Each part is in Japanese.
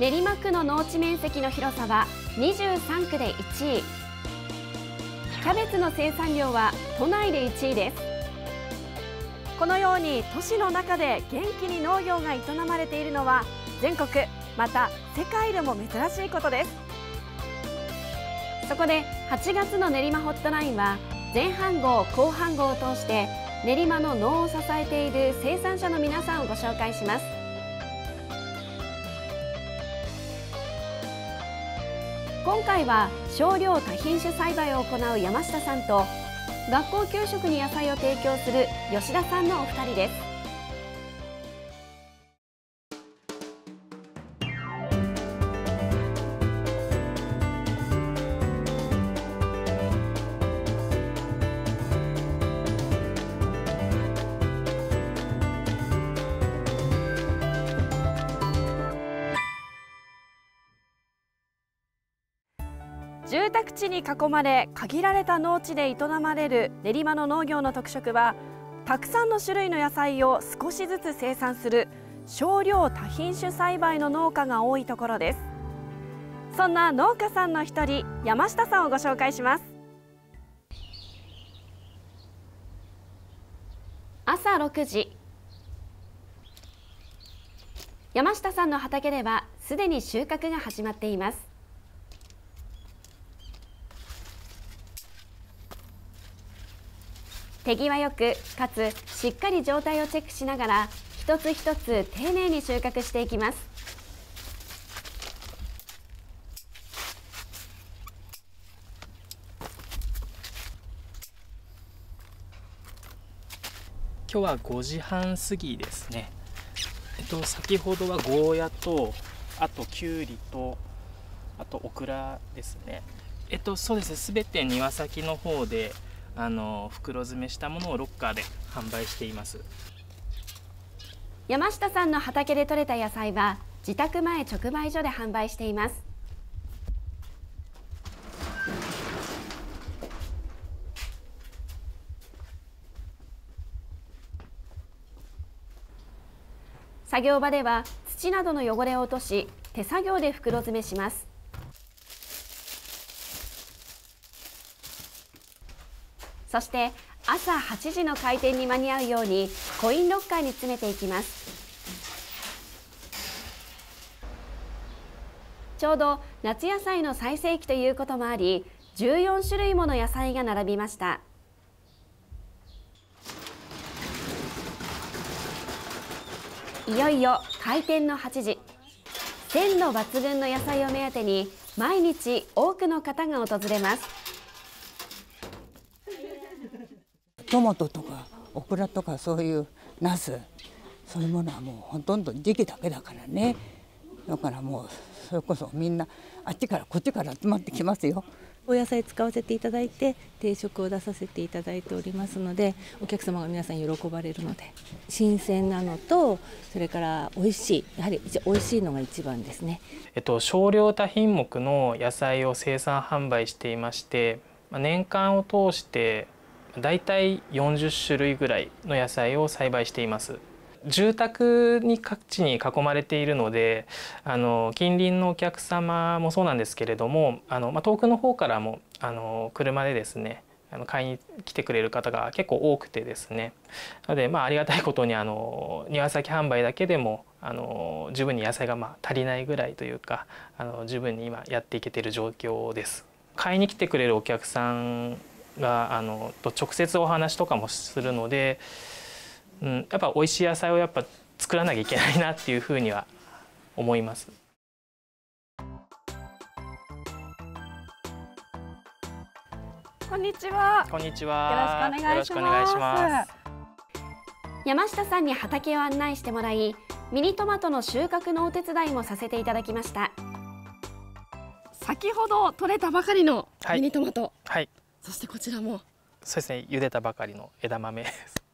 練馬区の農地面積の広さは23区で1位。キャベツの生産量は都内で1位です。このように都市の中で元気に農業が営まれているのは全国また世界でも珍しいことです。そこで8月の練馬ホットラインは前半号後半号を通して練馬の農を支えている生産者の皆さんをご紹介します。今回は少量多品種栽培を行う山下さんと学校給食に野菜を提供する吉田さんのお二人です。住宅地に囲まれ限られた農地で営まれる練馬の農業の特色はたくさんの種類の野菜を少しずつ生産する少量多品種栽培の農家が多いところです。そんな農家さんの一人山下さんをご紹介します。朝6時。山下さんの畑ではすでに収穫が始まっています。手際よくかつしっかり状態をチェックしながら一つ一つ丁寧に収穫していきます。今日は5時半過ぎですね。えっと先ほどはゴーヤとあときゅうりとあとオクラですね。えっとそうですね。すべて庭先の方であの袋詰めしたものをロッカーで販売しています。山下さんの畑で採れた野菜は自宅前直売所で販売しています。作業場では土などの汚れを落とし手作業で袋詰めします。そして朝8時の開店に間に合うようにコインロッカーに詰めていきます。ちょうど夏野菜の最盛期ということもあり14種類もの野菜が並びました。いよいよ開店の8時。鮮度抜群の野菜を目当てに毎日多くの方が訪れます。トマトとかオクラとかそういうナスそういうものはもうほとんど時期だけだからね。だからもうそれこそみんなあっちからこっちから集まってきますよ。お野菜使わせていただいて定食を出させていただいておりますのでお客様が皆さん喜ばれるので。新鮮なのとそれから美味しいやはり美味しいのが一番ですね、えっと、少量多品目の野菜を生産販売していまして年間を通してだいたい40種類ぐらいの野菜を栽培しています。住宅に各地に囲まれているのであの近隣のお客様もそうなんですけれどもあの、まあ、遠くの方からもあの車でですねあの買いに来てくれる方が結構多くてですねなので、まあ、ありがたいことにあの庭先販売だけでもあの十分に野菜がまあ足りないぐらいというかあの十分に今やっていけてる状況です。買いに来てくれるお客さんがあのと直接お話とかもするのでうん、やっぱ美味しい野菜をやっぱ作らなきゃいけないなっていうふうには思います。こんにちは。こんにちは。よろしくお願いします。山下さんに畑を案内してもらい、ミニトマトの収穫のお手伝いもさせていただきました。先ほど採れたばかりのミニトマト。はい。はい、そしてこちらも。そうですね。茹でたばかりの枝豆です。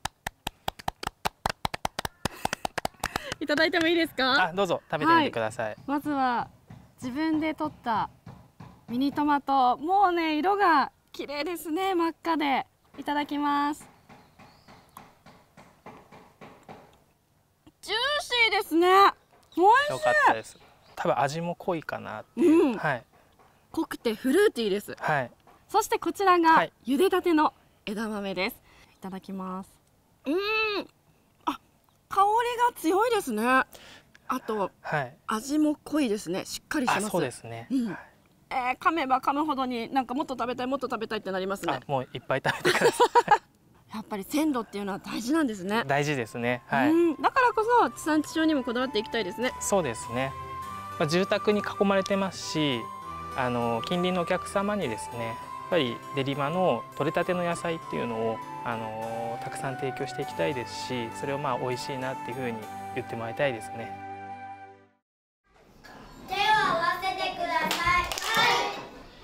いただいてもいいですか？あどうぞ食べてみてください、はい、まずは自分で取ったミニトマト。もうね色が綺麗ですね真っ赤で。いただきます。ジューシーですね。美味しい。多分味も濃いかなうん。はい。濃くてフルーティーです。はいそしてこちらがはい。茹でたての枝豆です。いただきます。うーん。あ香りが強いですね。あとはい。味も濃いですね。しっかりしてます。あそうですね、うん。はい。えー噛めば噛むほどになんかもっと食べたいもっと食べたいってなりますね。あもういっぱい食べてくださ やっぱり鮮度っていうのは大事なんですね。い大事ですね。はい、うん。だからこそ地産地消にもこだわっていきたいですね。そうですね、まあ、住宅に囲まれてますしあの近隣のお客様にですねぱり練馬の取れたての野菜っていうのをあのたくさん提供していきたいですしそれをまあ美味しいなっていうふうに言ってもらいたいですね。手を合わせてください。は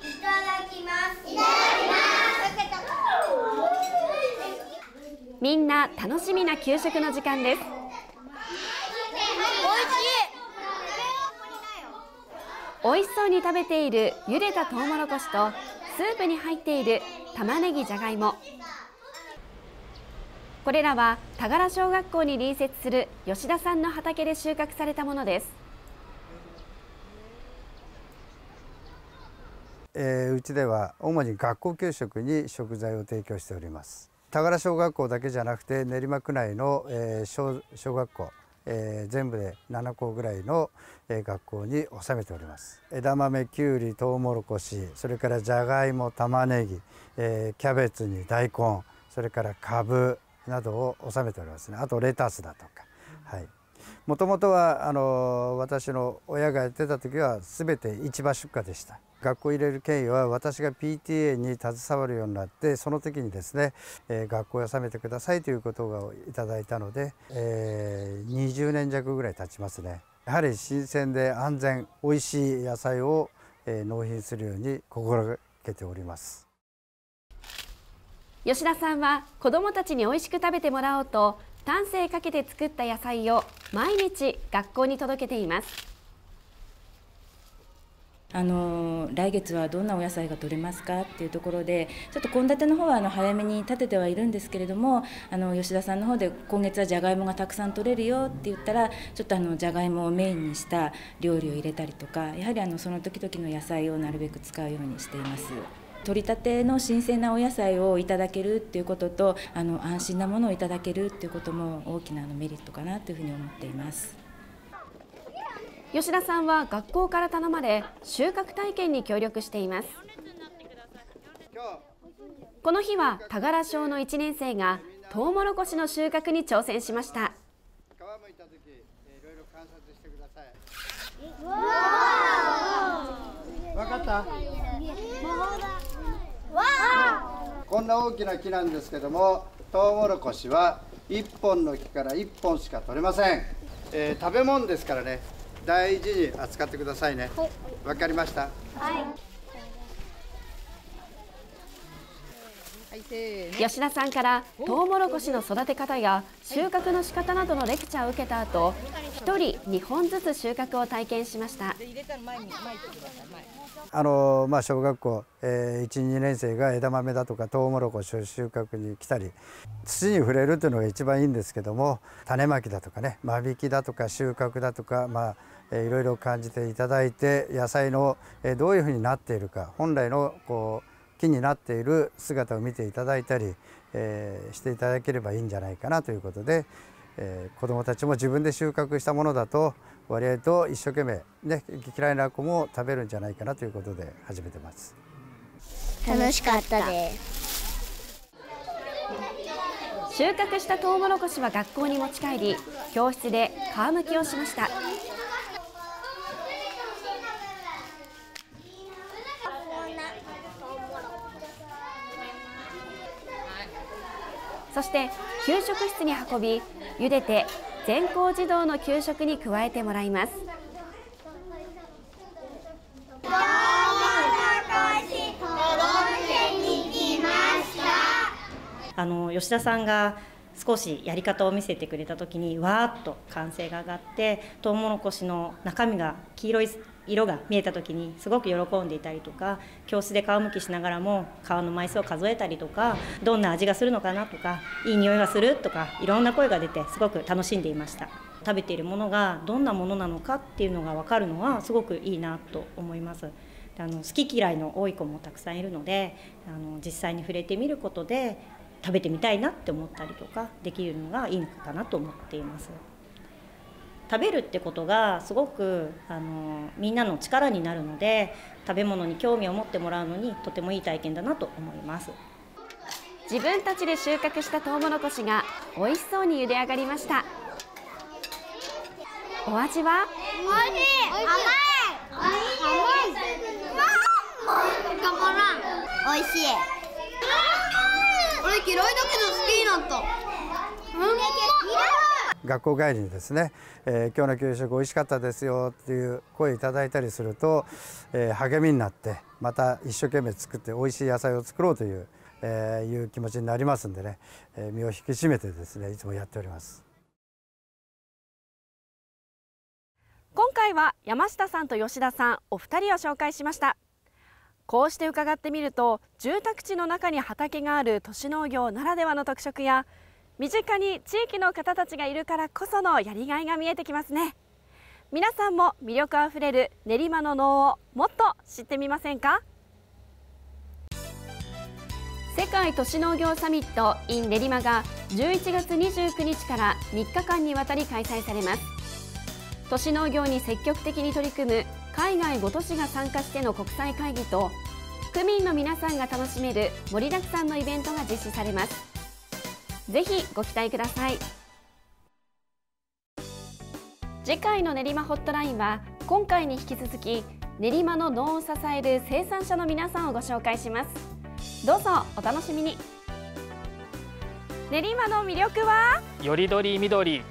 い。い。ただきます。い。ただきます。みんな楽しみな給食の時間です美味しそうに食べてい。る茹でたトウモロコシとスープに入っている玉ねぎじゃがいも。これらは田柄小学校に隣接する吉田さんの畑で収穫されたものです。えーうちでは主に学校給食に食材を提供しております。田柄小学校だけじゃなくて練馬区内の、えー小小学校、えー全部で7校ぐらいの、えー学校に収めております。枝豆きゅうりとうもろこしそれからじゃがいも玉ねぎ、えーキャベツに大根それからかぶなどを収めておりますね。あとレタスだとか。はい。もともとはあの私の親がやってた時は全て市場出荷でした。学校入れる経緯は私が PTA に携わるようになってその時にですね、えー学校を収めてくださいということをいただいたので、えー20年弱ぐらい経ちますね。やはり新鮮で安全美味しい野菜を、えー納品するように心がけております。吉田さんは子どもたちに美味しく食べてもらおうと丹精かけて作った野菜を毎日学校に届けていますあの来月はどんなお野菜が取れますか？っていうところでちょっと献立の方はあの早めに立ててはいるんですけれどもあの吉田さんの方で今月はじゃがいもがたくさん取れるよって言ったらちょっとあのじゃがいもをメインにした料理を入れたりとかやはりあのその時々の野菜をなるべく使うようにしています。取り立ての新鮮なお野菜をいただけるっていうこととあの安心なものをいただけるっていうことも大きなあのメリットかなというふうに思っています。吉田さんは学校から頼まれ収穫体験に協力しています。この日は田柄小の1年生がトウモロコシの収穫に挑戦しました。皮むいた時いろいろ観察してください。わかったこんな大きな木なんですけどもトウモロコシは1本の木から1本しか取れません、えー食べ物ですからね大事に扱ってくださいね。わかりました吉田さんからトウモロコシの育て方や収穫の仕方などのレクチャーを受けた後1人2本ずつ収穫を体験しました。あのまあ、小学校、えー、1、2年生が枝豆だとかトウモロコシを収穫に来たり土に触れるというのが一番いいんですけども種まきだとかね間引きだとか収穫だとか、まあえーいろいろ感じていただいて野菜の、えーどういうふうになっているか本来のこう木になっている姿を見ていただいたり、えーしていただければいいんじゃないかなということで、えー子どもたちも自分で収穫したものだと割合と一生懸命、ね、嫌いな子も食べるんじゃないかなということで始めてます。楽しかったです。収穫したトウモロコシは学校に持ち帰り教室で皮むきをしましたそして給食室に運び茹でて全校児童の給食に加えてもらいます。あの吉田さんが少しやり方を見せてくれた時にわーっと歓声が上がってトウモロコシの中身が黄色い色が見えた時にすごく喜んでいたりとか教室で皮むきしながらも皮の枚数を数えたりとかどんな味がするのかなとかいい匂いがするとかいろんな声が出てすごく楽しんでいました。食べているものがどんなものなのかっていうのが分かるのはすごくいいなと思いますあの好き嫌いの多い子もたくさんいるのであの実際に触れてみることで食べてみたいなって思ったりとかできるのがいいのかなと思っています。食べるってことがすごくあのみんなの力になるので食べ物に興味を持ってもらうのにとてもいい体験だなと思います。自分たちで収穫したトウモロコシが美味しそうに茹で上がりました。お味は？おいしい。甘い。甘い。たまらんおい。しい。俺嫌い。だけど好きになった学校帰りにですね、えー、今日の給食美味しかったですよってい。う声い。ただい。たりすると、えー、励みになってまた一生懸命作って美味しい。野菜を作ろうとい。う、えー、い。う気持ちになりますんでね、えー、身を引き締めてですねい。つもやっております今回は山下さんと吉田さんお二人を紹介しましたこうして伺ってみると住宅地の中に畑がある都市農業ならではの特色や身近に地域の方たちがいるからこそのやりがいが見えてきますね。皆さんも魅力あふれる練馬の農をもっと知ってみませんか？世界都市農業サミット in 練馬が11月29日から3日間にわたり開催されます。都市農業に積極的に取り組む海外5都市が参加しての国際会議と区民の皆さんが楽しめる盛りだくさんのイベントが実施されます。ぜひご期待ください。次回の練馬ホットラインは今回に引き続き練馬の農を支える生産者の皆さんをご紹介します。どうぞお楽しみに。練馬の魅力は？よりどりみどり